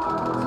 Oh.